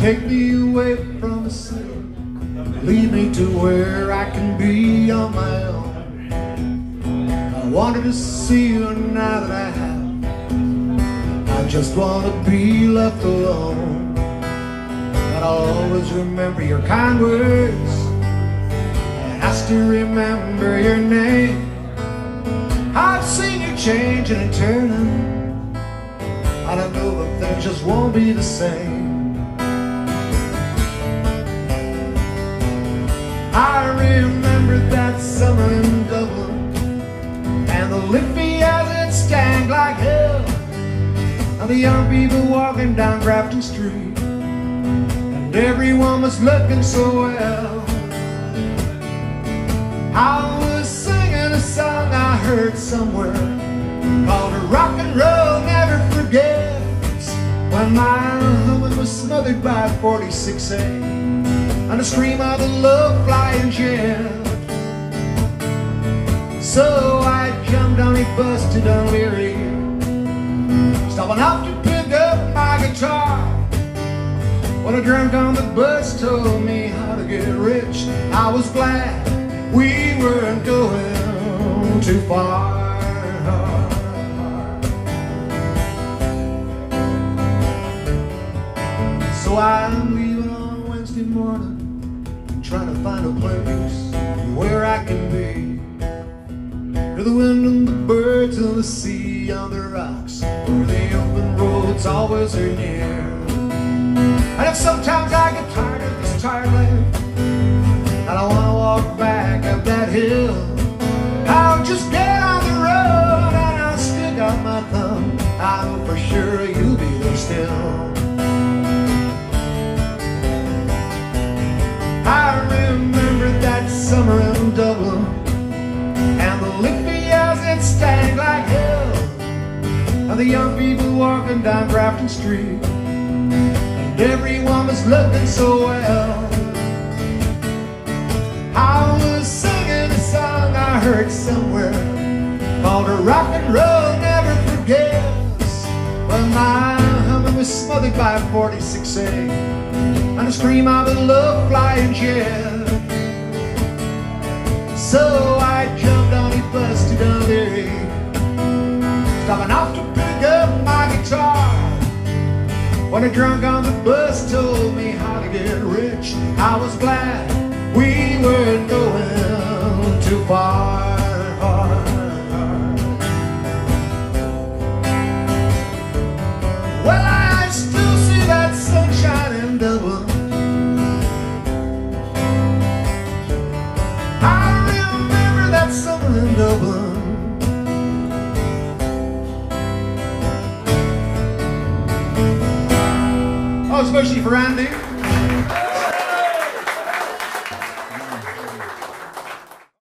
Take me away from the city. Lead me to where I can be on my own. I wanted to see you now that I have. I just want to be left alone. But I'll always remember your kind words. And I still remember your name. I've seen you changing and turning. I don't know if things just won't be the same. The Liffey as it stank like hell. And the young people walking down Grafton Street. And everyone was looking so well. I was singing a song I heard somewhere Called a rock and roll never forgets. When my woman was smothered by 46A and the scream of a love flying jet. So I jumped on a bus to Dun Laoghaire, stopping off to pick up my guitar. When a drunk on the bus told me how to get rich, I was glad we weren't going too far. So I'm leaving on Wednesday morning trying to find a place where I can be. The wind and the birds and the sea on the rocks, where the open roads always are near. And if sometimes I get tired of this tired land, and I want to walk back up that hill, And the as it stank like hell And the young people walking down Grafton Street. And everyone was looking so well. I was singing a song I heard somewhere Called a rock and roll never forgets. When my humming was smothered by a 46A and a scream of a love flying jet. So I jumped on a bus to Dun Laoghaire, stopping off to pick up my guitar. When a drunk on the bus told me how to get rich, I was glad we weren't going too far. Oh, especially for Andy.